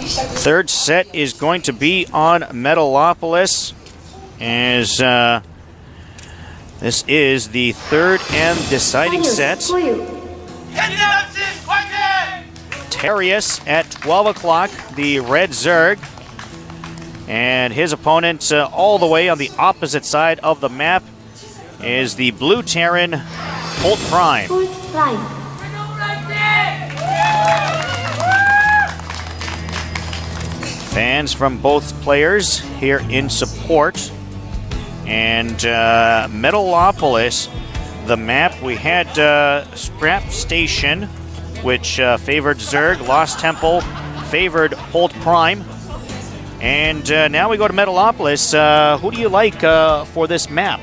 Third set is going to be on Metalopolis as uh, this is the third and deciding set. Terious at 12 o'clock, the red Zerg. And his opponent uh, all the way on the opposite side of the map is the blue Terran, Polt Prime. Fans from both players here in support. And uh, Metalopolis, the map, we had uh, Scrap Station, which uh, favored Zerg, Lost Temple, favored Polt Prime. And uh, now we go to Metalopolis. Uh, who do you like uh, for this map?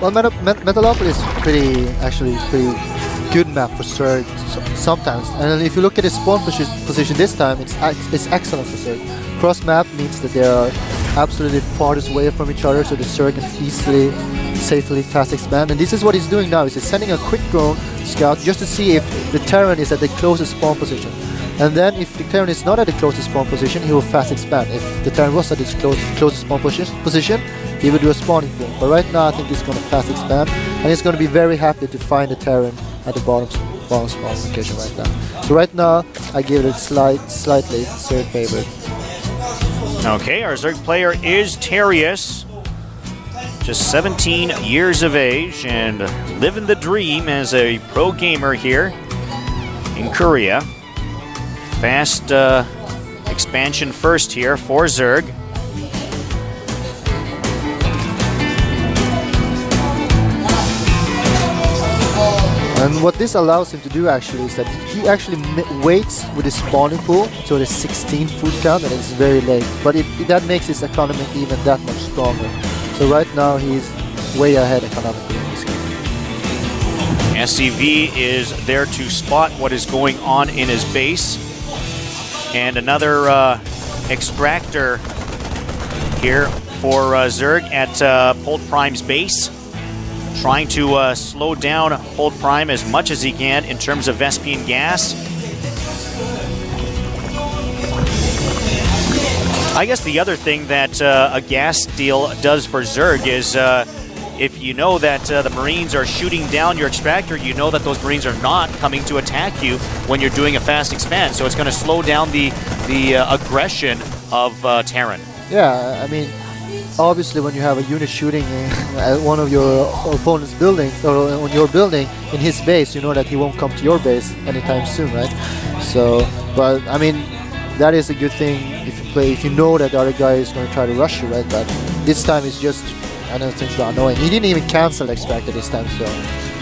Well, Met Met Metalopolis is pretty, actually, pretty good map for Zerg sometimes. And if you look at his spawn position this time, it's it's excellent for Zerg. Cross map means that they are absolutely farthest away from each other, so the Zerg can easily, safely fast expand. And this is what he's doing now. He's sending a quick drone scout just to see if the Terran is at the closest spawn position. And then if the Terran is not at the closest spawn position, he will fast expand. If the Terran was at his close, closest spawn position, he will do a spawning thing. But right now I think he's going to fast expand, and he's going to be very happy to find the Terran at the bottom, bottom spawn location right now. So right now, I give it a slight, slightly third favorite. Okay, our Zerg player is Terious. Just 17 years of age and living the dream as a pro gamer here in Korea. Fast uh, expansion first here for Zerg. And what this allows him to do actually is that he actually waits with his spawning pool to the 16 food count and it's very late. But it, that makes his economy even that much stronger. So right now he's way ahead economically in this game. SCV is there to spot what is going on in his base and another uh, extractor here for uh, Zerg at uh, Prime's base. Trying to uh, slow down Polt Prime as much as he can in terms of Vespene gas. I guess the other thing that uh, a gas deal does for Zerg is uh, if you know that uh, the Marines are shooting down your extractor, you know that those Marines are not coming to attack you when you're doing a fast expand. So it's going to slow down the the uh, aggression of uh, Terran. Yeah, I mean, obviously when you have a unit shooting at one of your opponent's buildings or on your building in his base, you know that he won't come to your base anytime soon, right? So, but I mean, that is a good thing if you play if you know that the other guy is going to try to rush you, right? But this time it's just I don't think so annoying. He didn't even cancel extractor this time, so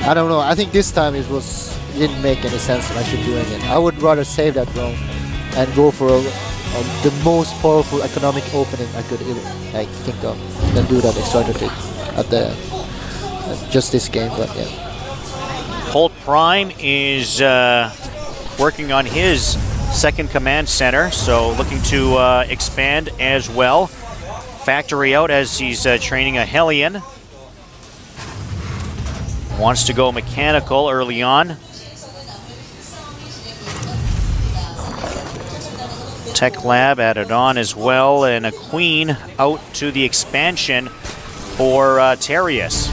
I don't know. I think this time it was it didn't make any sense of actually doing it. I would rather save that drone and go for a, the most powerful economic opening I could like think of than do that extractor at the uh, just this game. But yeah. Polt Prime is uh, working on his second command center, so looking to uh, expand as well factory out as he's uh, training a Hellion. Wants to go mechanical early on. Tech Lab added on as well, and a Queen out to the expansion for uh, Terious.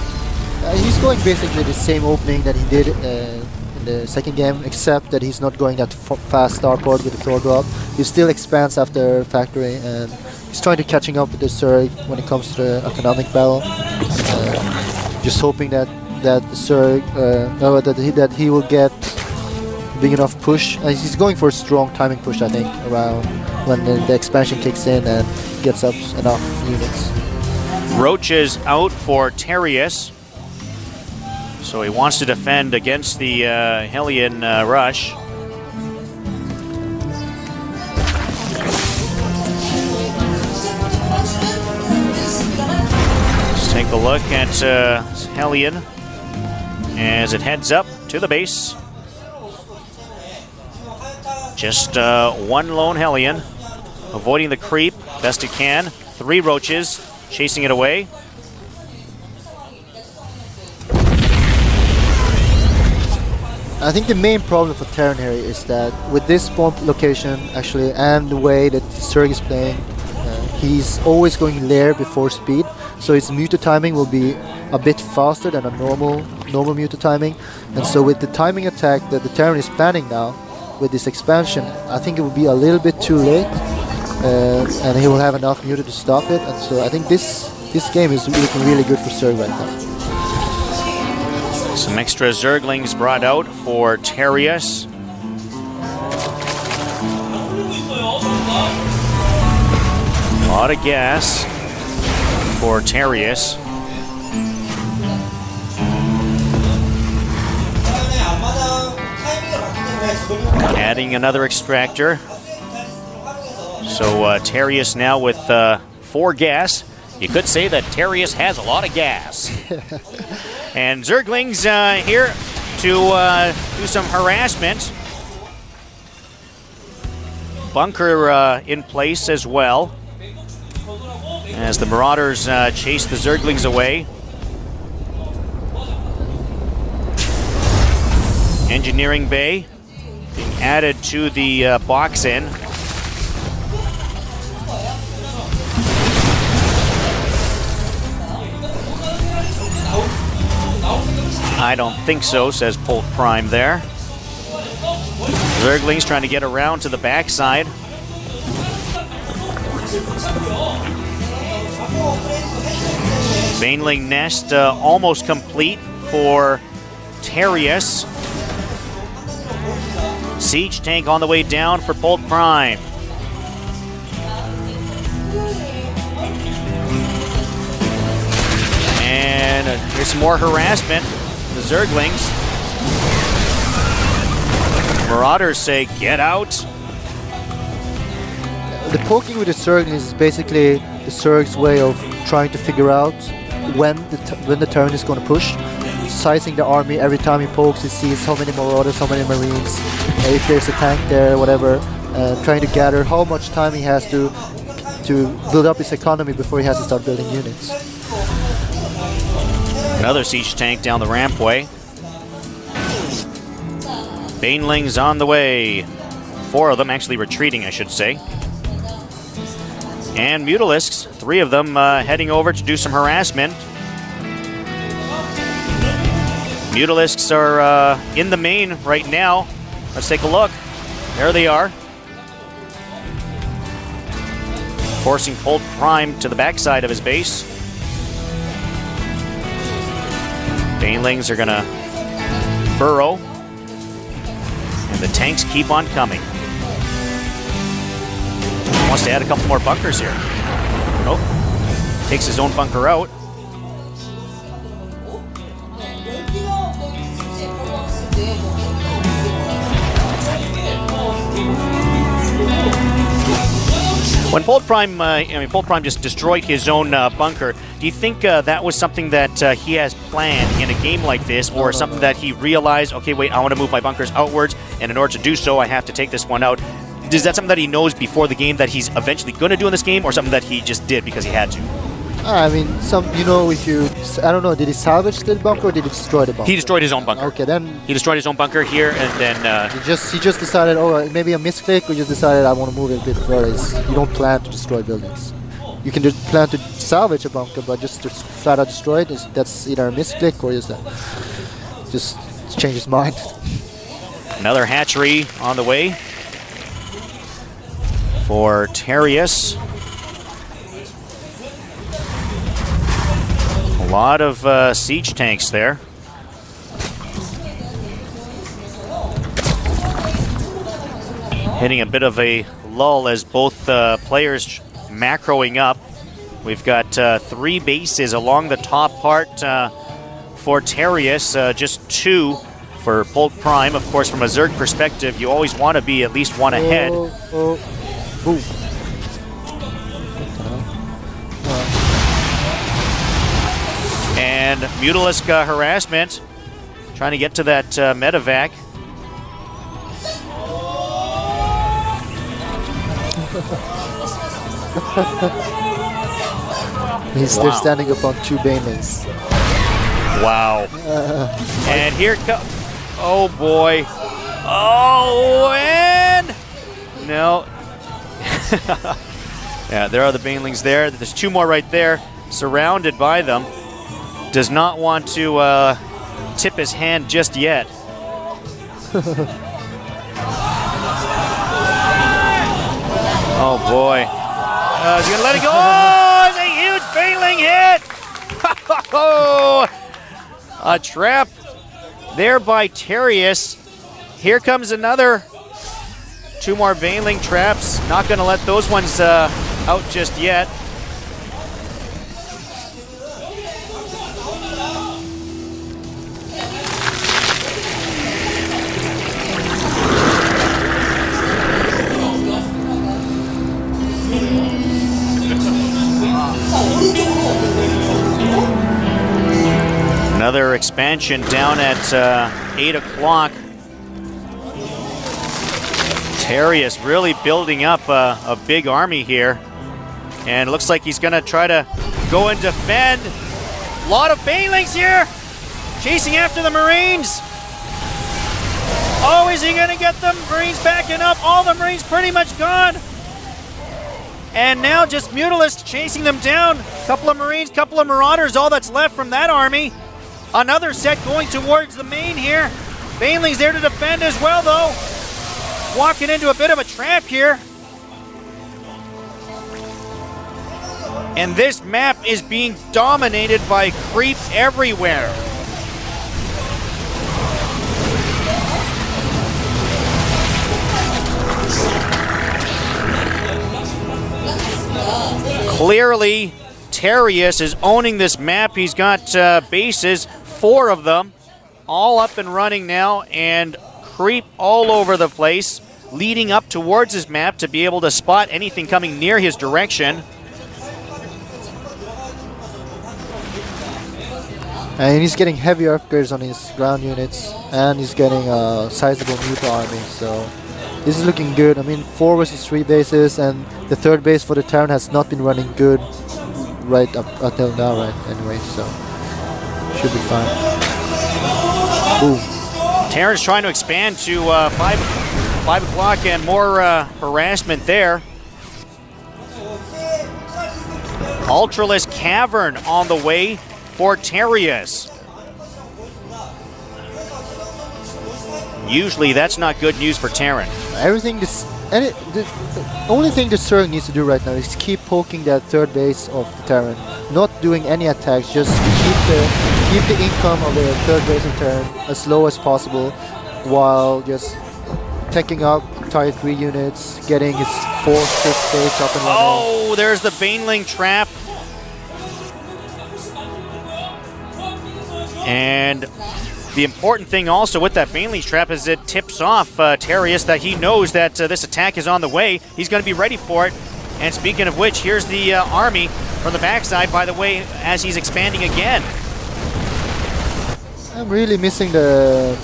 Uh, he's going basically the same opening that he did uh, in the second game, except that he's not going that fast starport with the Thor drop. He still expands after factory and he's trying to catching up with the Zerg when it comes to the economic battle. Uh, just hoping that that Zerg, uh, that he that he will get big enough push. Uh, he's going for a strong timing push, I think, around when the, the expansion kicks in and gets up enough units. Roach is out for Terious. So he wants to defend against the uh, Hellion uh, rush. take a look at uh, Hellion as it heads up to the base. Just uh, one lone Hellion, avoiding the creep best it can. Three roaches chasing it away. I think the main problem for Terran here is that with this spawn location actually and the way that Zerg is playing, uh, he's always going lair before speed, so his muta timing will be a bit faster than a normal normal muta timing. And so with the timing attack that the Terran is planning now, with this expansion, I think it will be a little bit too late, uh, and he will have enough muta to stop it. And so I think this this game is looking really good for Zerg right now. Some extra Zerglings brought out for Terious. A lot of gas for Terious. Adding another extractor. So uh, Terious now with uh, four gas. You could say that Terious has a lot of gas. and Zerglings uh, here to uh, do some harassment. Bunker uh, in place as well. As the Marauders uh, chase the Zerglings away. Engineering Bay added to the uh, box in. I don't think so, says Polt Prime there. Zerglings trying to get around to the backside. Baneling Nest uh, almost complete for Terious. Siege tank on the way down for Polt Prime. And here's some more harassment. The Zerglings. Marauders say, get out. The poking with the Zerg is basically the Zerg's way of trying to figure out when the when the Terran is going to push. Sizing the army every time he pokes, he sees how many Marauders, how many Marines, if there's a tank there, whatever. Uh, trying to gather how much time he has to to build up his economy before he has to start building units. Another siege tank down the rampway. Banelings on the way. Four of them actually retreating, I should say. And Mutalisks, three of them uh, heading over to do some harassment. Mutalisks are uh, in the main right now. Let's take a look. There they are. Forcing Polt Prime to the backside of his base. Banelings are going to burrow. And the tanks keep on coming. Wants to add a couple more bunkers here. Nope. Takes his own bunker out. When Polt Prime, uh, I mean, Polt Prime just destroyed his own uh, bunker. Do you think uh, that was something that uh, he has planned in a game like this, or no, something no. that he realized? Okay, wait, I want to move my bunkers outwards, and in order to do so, I have to take this one out. Is that something that he knows before the game that he's eventually going to do in this game, or something that he just did because he had to? Ah, I mean, some you know, if you, I don't know, did he salvage the bunker or did he destroy the bunker? He destroyed his own bunker. Okay, then He destroyed his own bunker here, and then uh, he just he just decided, oh, uh, maybe a misclick, or just decided I want to move it a bit further. It's- You don't plan to destroy buildings. You can just plan to salvage a bunker, but just to flat out destroy it, is, that's either a misclick or is that uh, just change his mind. another hatchery on the way for Terious. Lot of uh, siege tanks there. Hitting a bit of a lull as both uh, players macroing up. We've got uh, three bases along the top part uh, for Terious, uh, just two for Polt Prime. Of course, from a Zerg perspective, you always want to be at least one ahead. Oh, oh, And Mutalisk uh, harassment, trying to get to that uh, medevac. He's Wow. they're standing up on two banelings. Wow. and here comes. Oh boy. Oh, and no. yeah, there are the banelings there. There's two more right there, surrounded by them. Does not want to uh, tip his hand just yet. oh boy. Uh, he's gonna let it go. Oh, it's a huge baneling hit. Oh, a trap there by Terious. Here comes another. Two more baneling traps. Not going to let those ones uh, out just yet. Another expansion down at uh, 8 o'clock. Terious really building up a, a big army here. And it looks like he's going to try to go and defend. A lot of Banelings here. Chasing after the Marines. Oh, is he going to get the Marines backing up? All the Marines pretty much gone. And now just Mutalisk chasing them down. Couple of Marines, couple of Marauders, all that's left from that army. Another set going towards the main here. Baneling's there to defend as well, though. Walking into a bit of a trap here. And this map is being dominated by creeps everywhere. Clearly, Terious is owning this map. He's got uh, bases four of them, all up and running now, and creep all over the place, leading up towards his map to be able to spot anything coming near his direction. And he's getting heavy upgrades on his ground units, and he's getting a sizable muta army, so this is looking good. I mean, four versus three bases, and the third base for the Terran has not been running good right up until now, right? Anyway, so should be fine. Boom. Terran's trying to expand to uh, 5, five o'clock and more uh, harassment there. Ultralisk Cavern on the way for Terious. Usually that's not good news for Terran. Everything this and it, the, the, only thing the Zerg needs to do right now is keep poking that third base of the Terran, not doing any attacks, just keep the keep the income of the third base in turn as low as possible while just taking up tier 3 units, getting his fourth, fifth base up and running. Oh, there's the Baneling trap. And the important thing also with that Baneling trap is it tips off uh, Terious that he knows that uh, this attack is on the way. He's going to be ready for it. And speaking of which, here's the uh, army from the backside, by the way, as he's expanding again. I'm really missing the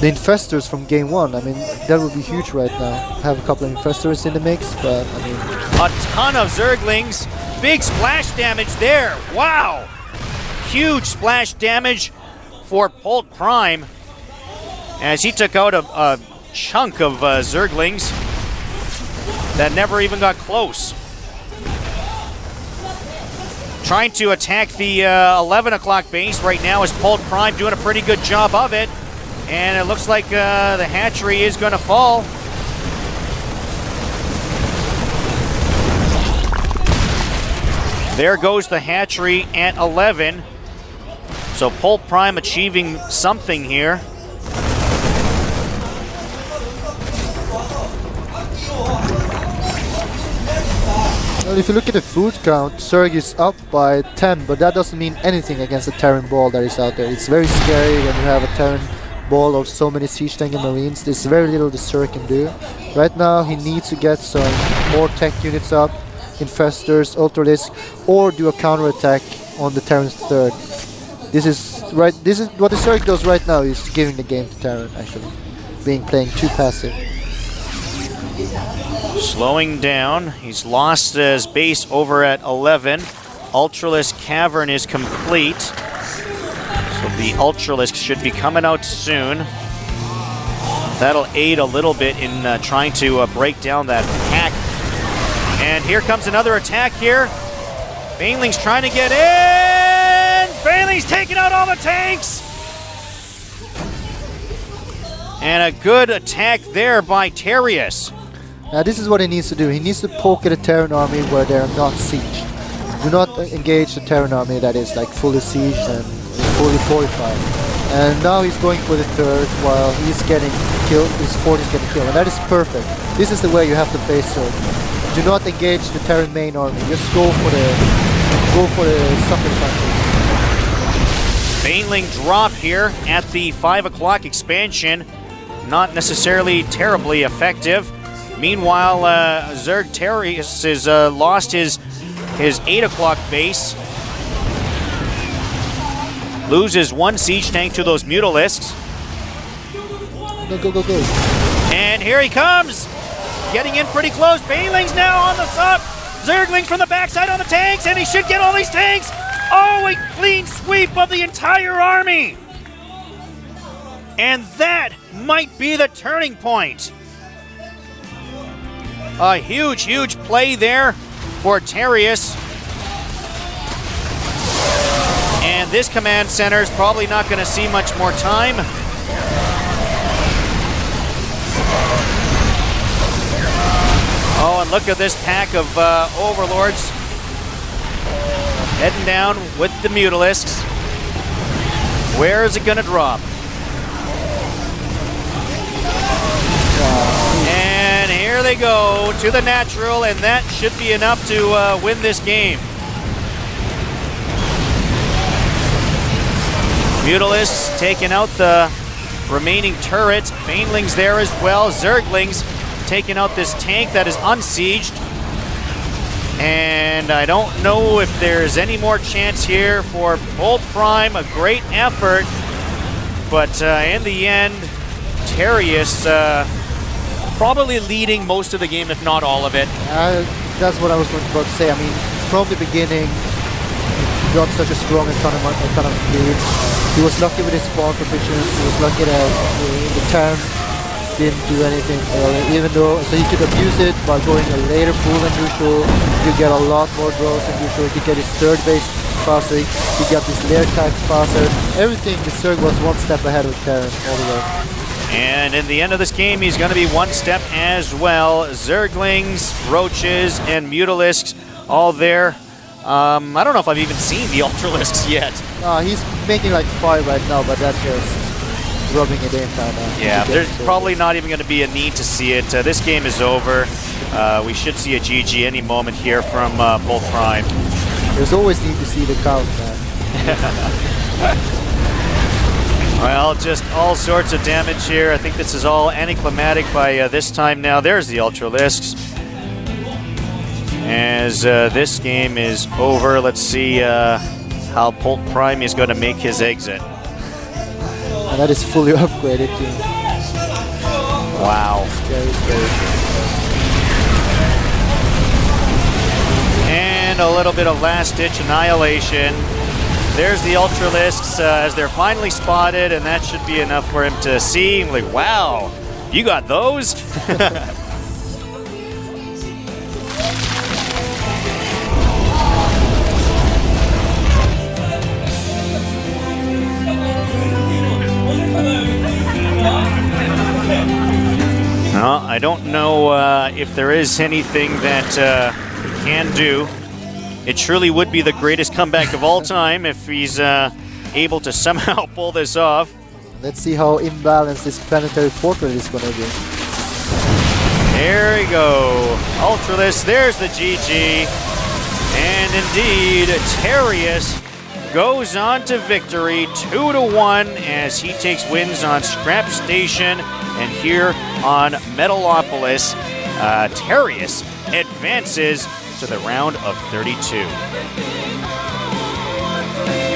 the infestors from game one. I mean, that would be huge right now. Have a couple of infestors in the mix, but I mean... A ton of Zerglings. Big splash damage there. Wow. Huge splash damage for Polt Prime as he took out a, a chunk of uh, Zerglings that never even got close trying to attack the uh, 11 o'clock base right now is Polt Prime doing a pretty good job of it. And it looks like uh, the hatchery is going to fall. There goes the hatchery at 11. So Polt Prime achieving something here. Well, if you look at the food count, Zerg is up by 10, but that doesn't mean anything against the Terran ball that is out there. It's very scary when you have a Terran ball of so many siege tank and marines. There's very little the Zerg can do. Right now, he needs to get some more tech units up, infestors, ultralisk, or do a counter attack on the Terran's third. This is right. This is what the Zerg does right now. Is giving the game to Terran actually, being playing too passive. Slowing down. He's lost his base over at 11. Ultralisk Cavern is complete. So the Ultralisk should be coming out soon. That'll aid a little bit in uh, trying to uh, break down that pack. And here comes another attack here. Baneling's trying to get in. Baneling's taking out all the tanks. And a good attack there by Terious. Now this is what he needs to do. He needs to poke at the Terran army where they're not sieged. Do not engage the Terran army that is like fully sieged and fully fortified. And now he's going for the third while he's getting killed, his fort is getting killed. And that is perfect. This is the way you have to face Zerg. Do not engage the Terran main army. Just go for the go for the sucker punches. Baneling drop here at the 5 o'clock expansion. Not necessarily terribly effective. Meanwhile, uh, Zerg Terious has uh, lost his his 8 o'clock base. Loses one siege tank to those Mutalisks. Go, go, go, go. And here he comes! Getting in pretty close. Baneling's now on the top. Zerglings from the backside on the tanks, and he should get all these tanks. Oh, a clean sweep of the entire army! And that might be the turning point. A huge, huge play there for Terious. And this command center is probably not going to see much more time. Oh, and look at this pack of uh, overlords heading down with the Mutalisks. Where is it going to drop? Here they go to the natural, and that should be enough to uh, win this game. Mutalisks taking out the remaining turrets. Banelings there as well. Zerglings taking out this tank that is unsieged. And I don't know if there's any more chance here for Polt Prime. A great effort. But uh, in the end, Terious uh, probably leading most of the game, if not all of it. Uh, that's what I was about to say. I mean, from the beginning, he got such a strong economy, economic lead. He was lucky with his spawn positions. He was lucky that the, the Terran didn't do anything early, even though so he could abuse it by going a later pool than usual. You get a lot more draws than usual. He get his third base faster. He got his lair type faster. Everything the Zerg was one step ahead of Terran all the way. And in the end of this game, he's going to be one step as well. Zerglings, Roaches, and Mutalisks all there. Um, I don't know if I've even seen the Ultralisks yet. Uh, he's making like five right now, but that's just rubbing it in kind of. Yeah, there's probably not even going to be a need to see it. Uh, this game is over. Uh, we should see a GG any moment here from uh, Polt Prime. There's always need to see the count, man. well, just all sorts of damage here. I think this is all anticlimactic by uh, this time now. There's the Ultra Ultralisks. As uh, this game is over, let's see uh, how Polt Prime is going to make his exit. And that is fully upgraded too. Wow. Scary, scary. And a little bit of last-ditch annihilation. There's the Ultralisks uh, as they're finally spotted, and that should be enough for him to see. Like, wow, you got those? Well, I don't know uh, if there is anything that uh, can do. It surely would be the greatest comeback of all time if he's uh, able to somehow pull this off. Let's see how imbalanced this planetary fortress is going to be. There we go. Ultralisk, there's the GG. And indeed, Terious goes on to victory 2 to 1 as he takes wins on Scrap Station and here on Metalopolis. Uh, Terious advances to the round of 32.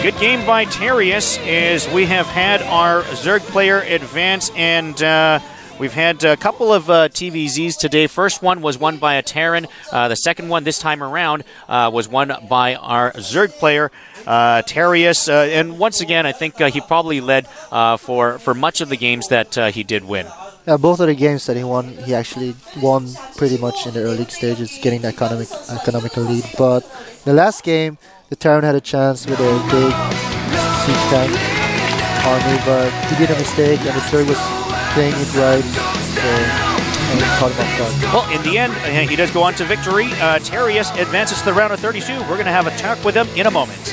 Good game by Terious as we have had our Zerg player advance and uh, We've had a couple of uh, TVZs today. First one was won by a Terran. Uh, the second one this time around uh, was won by our Zerg player, uh, Terious. Uh, and once again, I think uh, he probably led for, for much of the games that he did win. Yeah, both of the games that he won, he actually won pretty much in the early stages, getting the economic economical lead. But the last game, the Terran had a chance with a big siege tank army, but he did a mistake, and the Zerg was playing it right, so. Well, in the end, he does go on to victory. Uh, advances to the round of 32. We're going to have a talk with him in a moment.